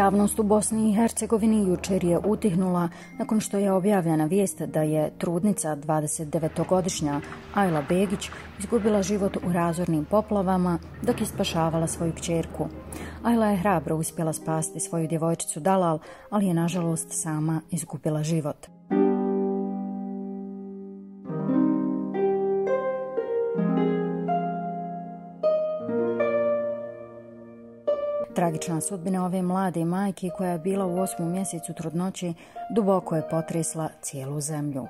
Javnost u Bosni i Hercegovini jučer je utihnula nakon što je objavljena vijest da je trudnica 29-godišnja Ajla Begić izgubila život u razornim poplavama dok je spašavala svoju kćerku. Ajla je hrabro uspjela spasti svoju djevojčicu Dalal, ali je nažalost sama izgubila život. Tragična sudbina ove mlade majke koja je bila u osmom mjesecu trudnoći duboko je potresla cijelu zemlju.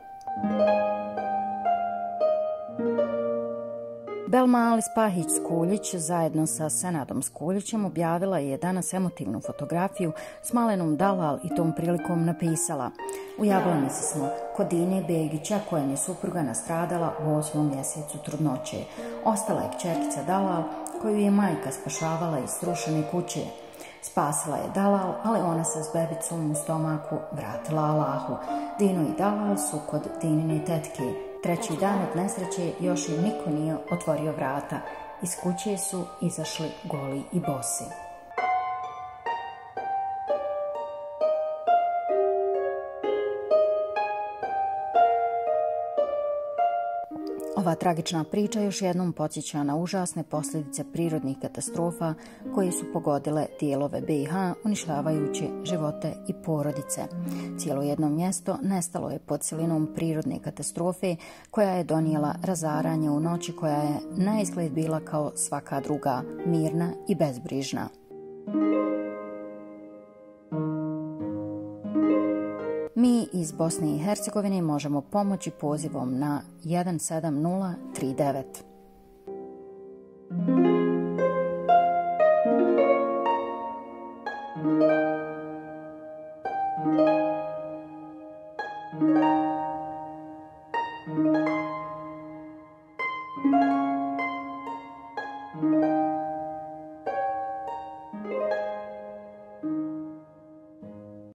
Belma Alice Pahić Skuljić zajedno sa Senadom Skuljićem objavila je danas emotivnu fotografiju s Malenom Dalal i tom prilikom napisala U Jablanici smo kod Dine Begića kojem je supruga nastradala u osmom mjesecu trudnoće. Ostala je kćerkica Dalal koju je majka spašavala iz srušene kuće. Spasila je Dalal, ali ona se s bebicom u stomaku vratila Allahu. Dino i Dalal su kod Dinine tetke. Treći dan od nesreće još im niko nije otvorio vrata. Iz kuće su izašli goli i bosi. Ova tragična priča još jednom podsjeća na užasne posljedice prirodnih katastrofa koje su pogodile dijelove BiH, uništavajući živote i porodice. Cijelo jedno mjesto nestalo je pod silinom prirodne katastrofe koja je donijela razaranje u noći koja je na izgled bila kao svaka druga, mirna i bezbrižna. Mi iz Bosne i Hercegovine možemo pomoći pozivom na 17039. Thank